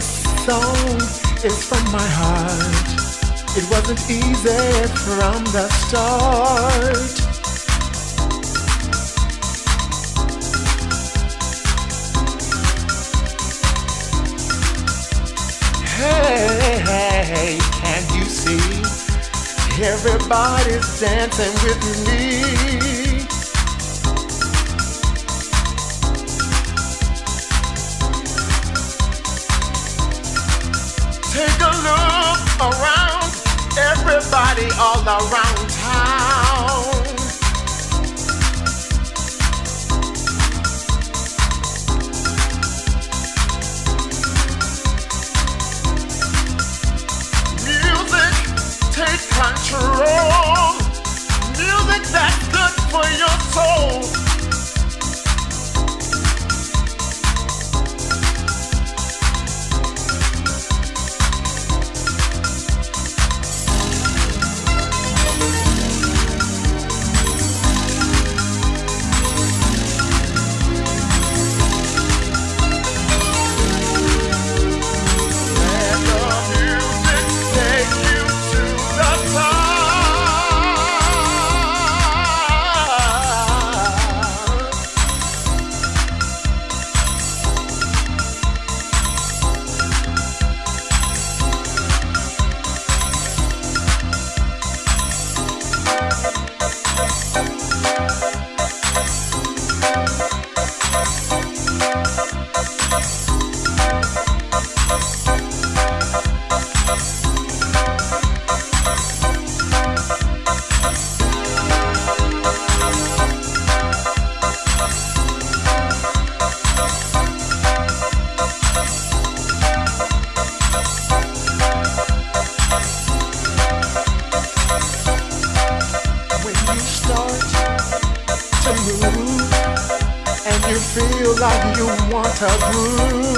song is from my heart. It wasn't easy from the start. Hey, hey, can't you see? Everybody's dancing with me. Around, everybody all around like you want a groove.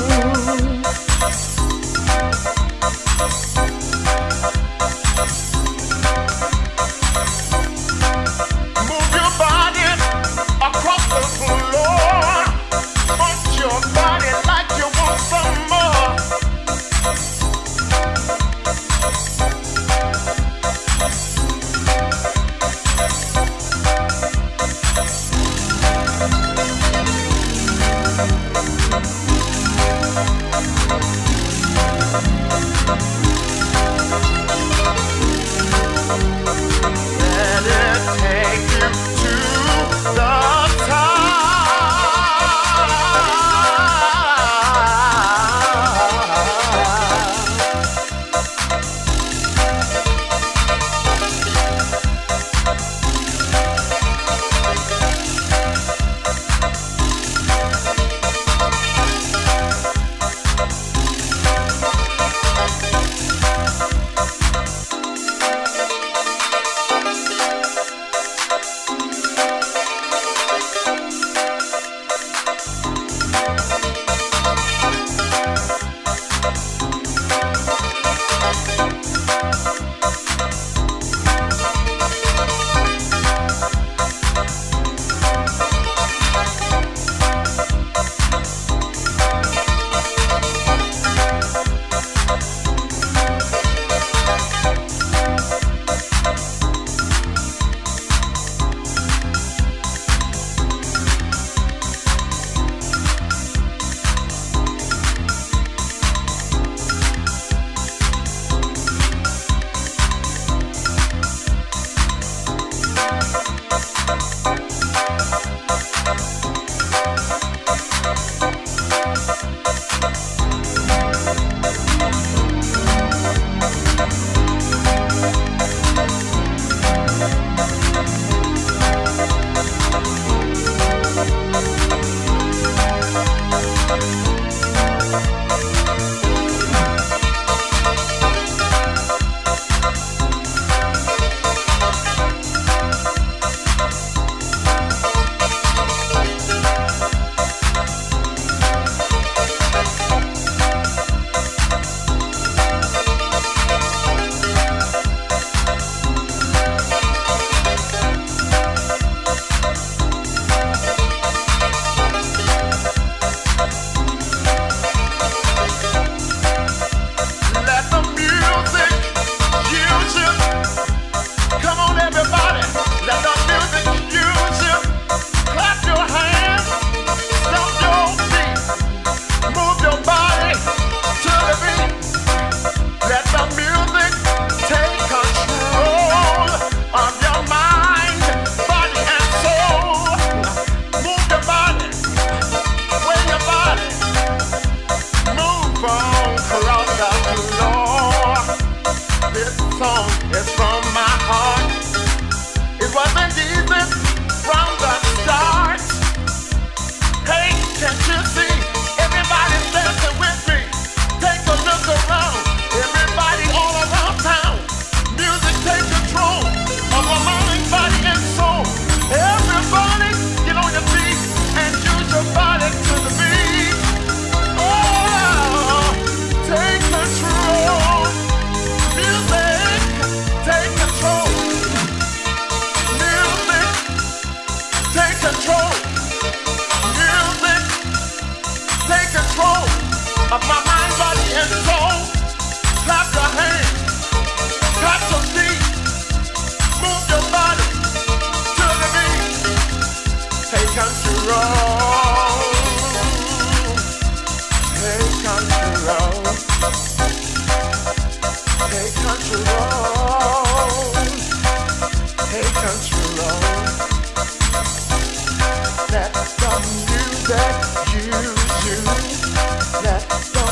This song is from my heart. It was an even from the Hey, country road. Hey, country road. Hey, country. That's the music you do. That's the